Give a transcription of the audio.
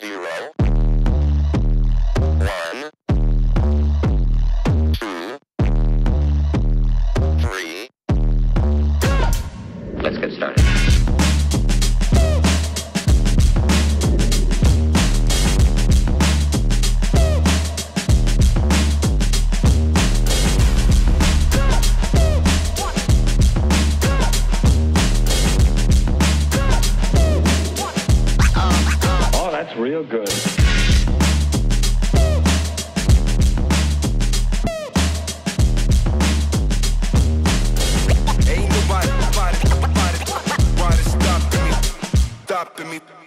zero That's real good. Ain't nobody, nobody, nobody, nobody stopping me, stopping me.